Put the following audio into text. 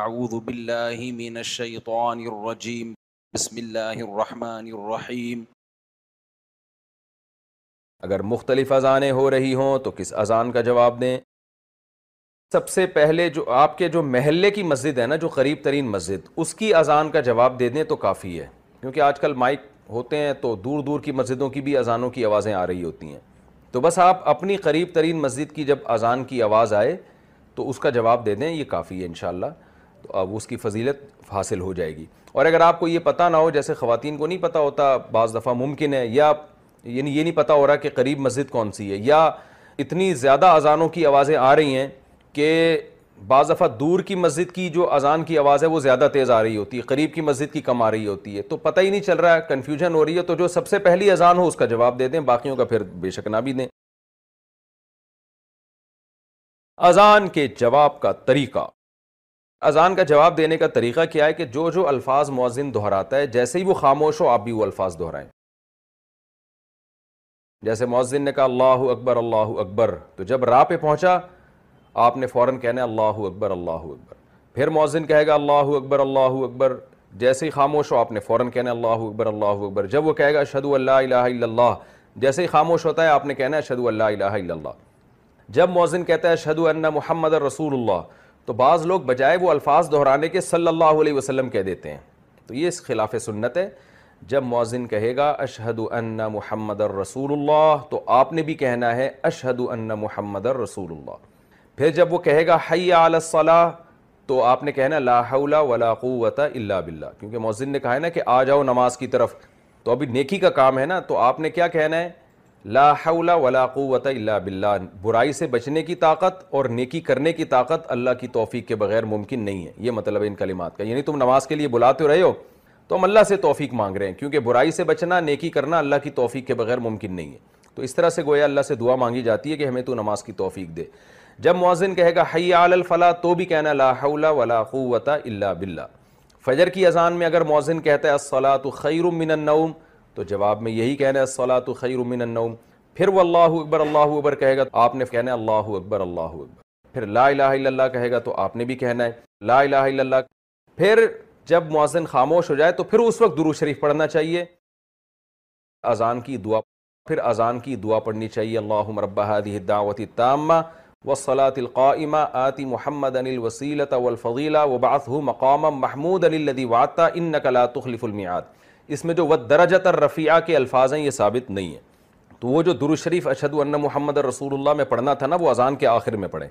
أعوذ بالله من الشيطان الرجيم. بسم الله الرحمن الرحيم. اگر مختلف اذانیں ہو رہی ہوں تو کس اذان کا جواب دیں؟ سب سے پہلے جو آپ کے جو محلے کی مسجد ہے نا، جو قریب ترین مسجد، اس کی اذان کا جواب دے دیں تو کافی ہے۔ کیونکہ آج کل مائک ہوتے ہیں تو دور دور کی مسجدوں کی بھی اذانوں کی آوازیں آ رہی ہوتی ہیں۔ تو بس آپ اپنی قریب ترین مسجد کی جب اذان کی آواز آئے تو اس کا جواب دے دیں، یہ کافی ہے انشاءاللہ۔ اب اس کی فضیلت حاصل ہو جائے گی۔ اور اگر آپ کو یہ پتہ نہ ہو، جیسے خواتین کو نہیں پتہ ہوتا، بعض دفعہ ممکن ہے، یا یعنی یہ نہیں پتہ ہو رہا کہ قریب مسجد کون سی ہے، یا اتنی زیادہ اذانوں کی آوازیں آ رہی ہیں کہ بعض دفعہ دور کی مسجد کی جو اذان کی آواز ہے وہ زیادہ تیز آ رہی ہوتی ہے، قریب کی مسجد کی کم آ رہی ہوتی ہے۔ تو پتہ ہی نہیں چل رہا ہے کنفیوژن ہو رہی ہے، تو جو سب سے پہلی اذان ہو اس کا جواب دے دیں، باقیوں کا پھر بے شک نہ بھی دیں۔ اذان کے جواب کا طریقہ۔ اذان کا جواب دینے کا طریقہ کیا ہے کہ جو جو الفاظ مؤذن دہراتا ہے، جیسے ہی وہ خاموش ہو، آپ بھی وہ الفاظ دہرائیں۔ جیسے مؤذن نے کہا، اللہ اکبر اللہ اکبر۔ تو جب راہ پہ پہنچا، آپ نے فوراً کہنا ہے اللہ اکبر اللہ اکبر۔ پھر مؤذن کہے گا، اللہ اکبر اللہ اکبر۔ جیسے ہی خاموش ہو، آپ نے فوراً کہنا ہے اللہ اکبر اللہ اکبر۔ جب وہ کہے گا اشہد اللہ الہ الا اللہ، جیسے ہی خاموش ہوتا ہے، آپ نے کہنا اشہد اللہ الہ الا اللہ۔ جب مؤذن کہتا ہے اشہد ان محمد رسول اللہ تو بعض لوگ بجائے وہ الفاظ دہرانے کے صلی اللہ علیہ وسلم کہہ دیتے ہیں۔ تو یہ اس خلاف سنت ہے۔ جب مؤذن کہے گا اشہد ان محمد الرسول اللہ تو آپ نے بھی کہنا ہے اشہد ان محمد الرسول اللہ پھر جب وہ کہے گا، حی علی الصلاح تو آپ نے کہنا، لا حول ولا قوت الا باللہ کیونکہ مؤذن نے کہا ہے نا کہ آ جاؤ نماز کی طرف۔ تو ابھی نیکی کا کام ہے نا، تو آپ نے کیا کہنا ہے؟ لا حول ولا قوت الا باللہ۔ برائی سے بچنے کی طاقت اور نیکی کرنے کی طاقت اللہ کی توفیق کے بغیر ممکن نہیں ہے۔ یہ مطلب ہے ان کلمات کا۔ یعنی تم نماز کے لیے بلاتے رہے ہو تو ہم اللہ سے توفیق مانگ رہے ہیں، کیونکہ برائی سے بچنا، نیکی کرنا اللہ کی توفیق کے بغیر ممکن نہیں ہے۔ تو اس طرح سے گویا اللہ سے دعا مانگی جاتی ہے کہ ہمیں تو نماز کی توفیق دے۔ جب مؤذن کہے گا، حی علی الفلاح تو بھی کہنا، لا حول ولا قوت الا باللہ فجر کی اذان میں اگر مؤذن کہتا ہے الصلاۃ خیر من النوم تو جواب میں یہی کہنا ہے الصلاۃ خیر من النوم۔ پھر وہ اللہ اکبر اللہ اکبر کہے گا تو آپ نے کہنا ہے، اللہ اکبر اللہ اکبر۔ پھر لا الہ الا اللہ کہے گا تو آپ نے بھی کہنا ہے۔ لا الہ الا اللہ۔ پھر جب مؤذن خاموش ہو جائے تو پھر اس وقت درود شریف پڑھنا چاہیے۔ اذان کی دعا، پھر اذان کی دعا پڑھنی چاہیے۔ اللہم رب هذه الدعوت التامہ والصلاة القائمہ۔ آتی محمد الوسیلۃ والفضیلہ۔ وبعثه مقاما محمود الذي وعدت انك لا تخلف الميعاد اس میں جو ودرجت الرفیعہ کے الفاظ ہیں، یہ ثابت نہیں ہیں۔ تو وہ جو درو شریف اشد ان محمد رسول اللہ میں پڑھنا تھا نا، وہ اذان کے آخر میں پڑھیں۔